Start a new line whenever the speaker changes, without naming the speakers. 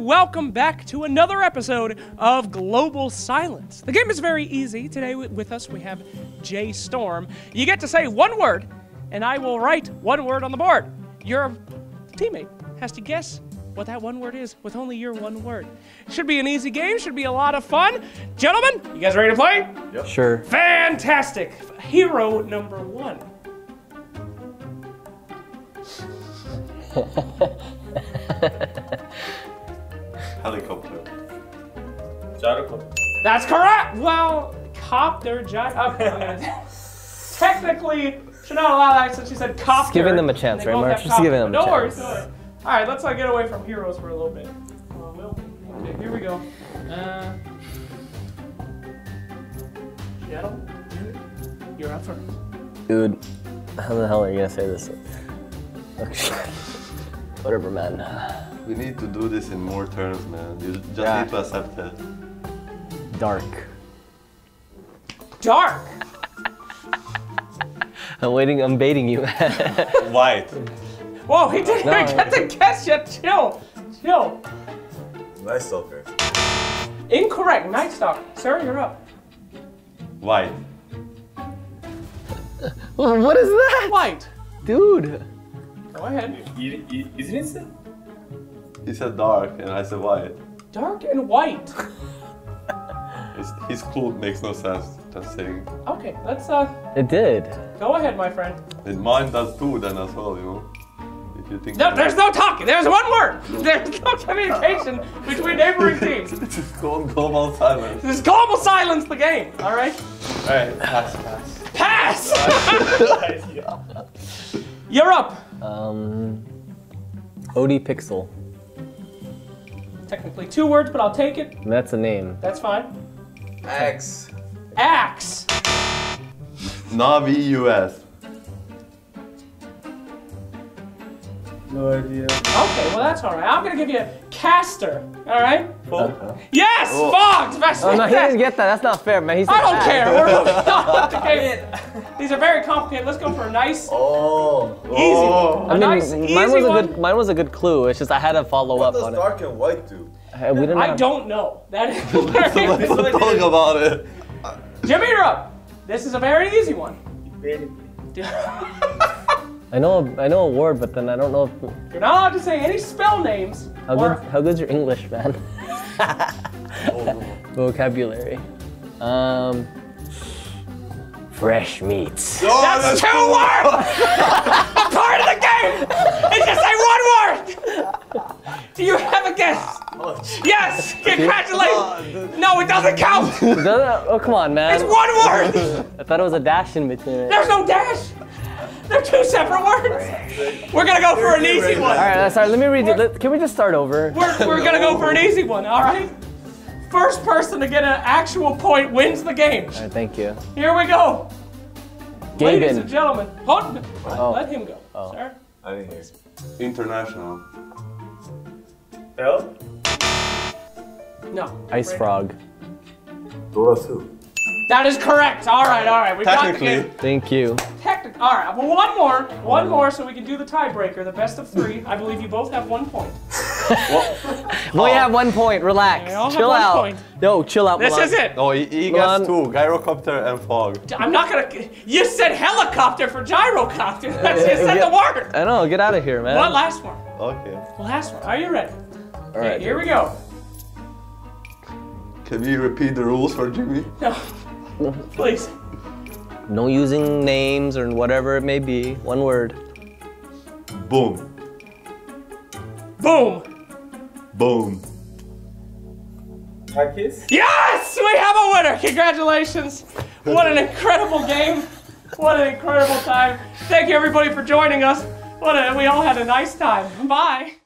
welcome back to another episode of Global Silence. The game is very easy. Today with us we have JStorm. You get to say one word, and I will write one word on the board. Your teammate has to guess what that one word is with only your one word. Should be an easy game, should be a lot of fun. Gentlemen, you guys ready to play?
Sure.
Fantastic. Hero number one.
Helicopter.
That's correct. Well, copter giant. Okay, I'm technically should not allow that since you said copter.
giving them a chance,
They
right, Mark? Just giving them a
no worries,
chance.
no worries. All right, let's uh, get away from heroes for a little bit. Uh, Will. Okay, here we go. Uh, Shadow, you're up first.
Dude, how the hell are you gonna say this? Okay. Whatever, man.
We need to do this in more terms, man. You just
Yeah.
need to accept it.
Dark.
Dark.
I'm waiting, I'm baiting you.
White.
Whoa, he didn't
No.
even get to guess yet. Chill, chill.
Nice stalker.
Incorrect. Night Stalker. Sarah, you're up.
White.
what is that?
White.
Dude.
Go ahead.
Isn't it?
He said dark, and I said white.
Dark and white.
His, his clue makes no sense. Just saying.
Okay, let's uh
It did.
go ahead, my friend.
And mine does too, then as well, you know. If you think.
No, there's no talking. There's one word. There's no communication between neighboring teams.
This is called global silence.
This is global silence. The game. All right.
Alright, pass, pass.
Pass. You're up.
Um. ODPixel.
Technically two words, but I'll take it.
That's a name.
That's fine.
X.
Axe.
Navi US.
No idea.
Okay, well that's all right. I'm gonna give you caster. All right.
Uh,
Yes, fogged. Best
Oh no, he
yes.
didn't get that. That's not fair, man. He said
I don't
that.
care. We're moving on. to game. These are very complicated. Let's go for a nice,
Oh.
easy one. A
I mean,
nice,
mine
easy
was a
one.
good. Mine was a good clue. It's just I had to follow
What
up
does
on
dark and white do?
it. Hey, We didn't.
I
have-
don't know. That is
So let's
very
talk about it.
Jimmy, you're up. This is a very easy one.
I know. I know a word, but then I don't know. If,
You're not allowed to say any spell names.
how
or-
good? How good's your English, man? Vocabulary. Um. Fresh meats.
That's two words! a part of the game! It's just say one word! Do you have a guess? Yes! Congratulations! No, it doesn't count!
Doesn't- Oh come on, man.
It's one word!
I thought it was a dash in between it.
There's no dash! They're two separate words! We're gonna go for an easy one!
All right, sorry. Let me read it. Let- Can we just start over?
We're, we're gonna go for an easy one, alright? First person to get an actual point wins the game.
All right, thank you.
Here we go. Ladies and gentlemen, hold on.
Oh.
Let him go.
Oh.
Sir?
I didn't hear.
International.
L?
No.
Ice frog.
Dota 2.
That is correct. All right, all right. We got the
Technically.
game.
Thank you.
Technic- all right. Well, one more. One more so we can do the tiebreaker, the best of three. I believe you both have one point.
well, We have one point. Relax.
We all have
chill
one
out.
point.
Yo, chill out.
This
Milan.
is it.
No, he, he
Milan.
gets two. Gyrocopter and fog.
I'm not gonna. You said helicopter for gyrocopter. That's you said the word.
I know. Get out of here, man.
One last one.
Okay.
Last one. Are you ready?
All right.
Here we go.
Can you repeat the rules for Jimmy?
No. Please.
No using names or whatever it may be. One word.
Boom.
Boom.
Boom.
Techies?
Yes, we have a winner. Congratulations. What an incredible game. What an incredible time. Thank you everybody for joining us. What a, we all had a nice time. Bye.